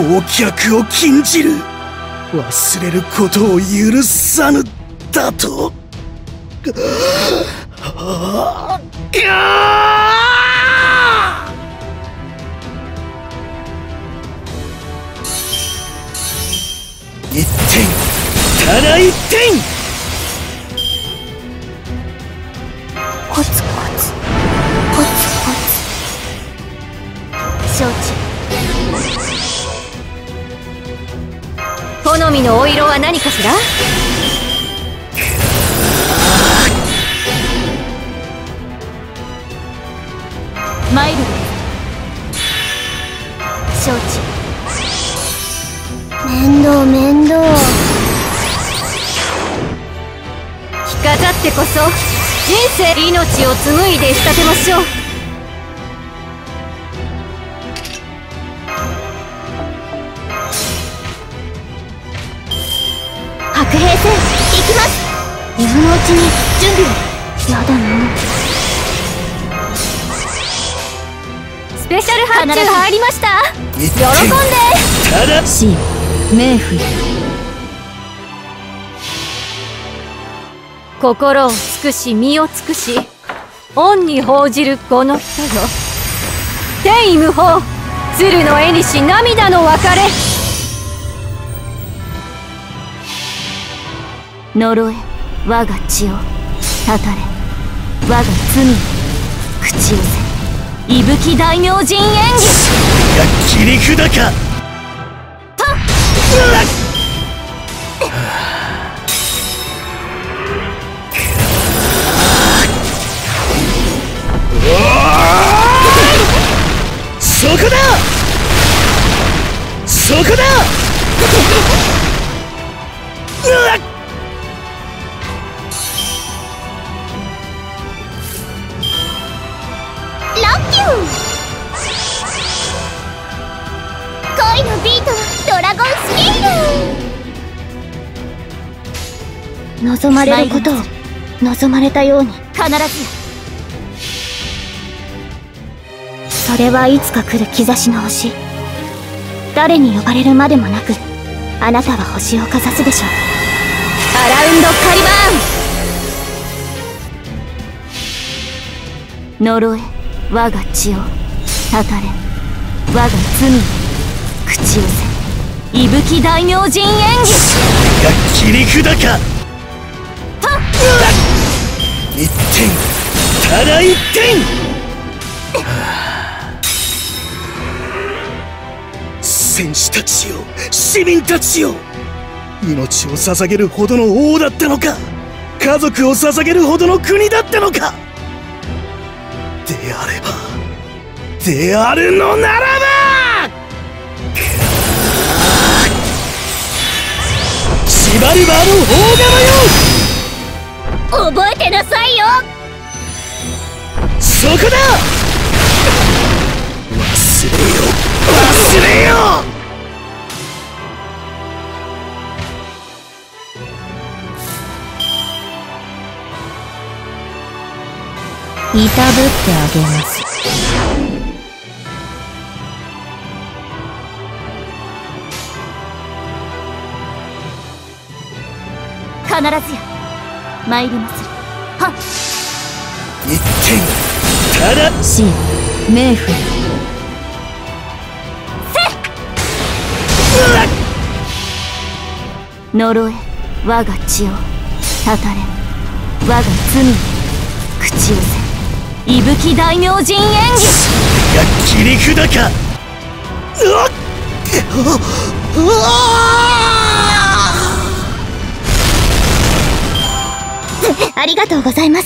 忘却を禁じる。忘れることを許さぬだと。一点ただ一点。好みのお色は何かしら？マイルド。承知。面倒面倒。着飾ってこそ人生命を紡いで仕立てましょう今のうちに準備をやだなスペシャル発注入りました。喜んで。ただ C 冥府心を尽くし身を尽くし恩に報じるこの人よ。天意無法鶴の絵にし涙の別れ。呪え。我が血をたたれ我が罪を口寄せ伊吹大明神演技。が切り札か。そ恋のビートドラゴンスケール望まれることを。望まれたように必ずそれはいつか来る兆しの星誰に呼ばれるまでもなくあなたは星をかざすでしょうアラウンドカリバーン呪え我が血をたたれ我が罪を口寄せ伊吹大明神演技。が切り札か。一点ただ一点。戦士たちよ市民たちよ。命を捧げるほどの王だったのか家族を捧げるほどの国だったのか。であればであるのならばシバーの大釜よ。覚えてなさいよ。そこだ。忘れよ。忘れよいたぶってあげます。必ずや。参りまする。はっ。一点ただ。C 冥府呪え。我が血を。たたれ。我が罪。を口寄せ伊吹大明神演技。が切り札か。うわっうわありがとうございます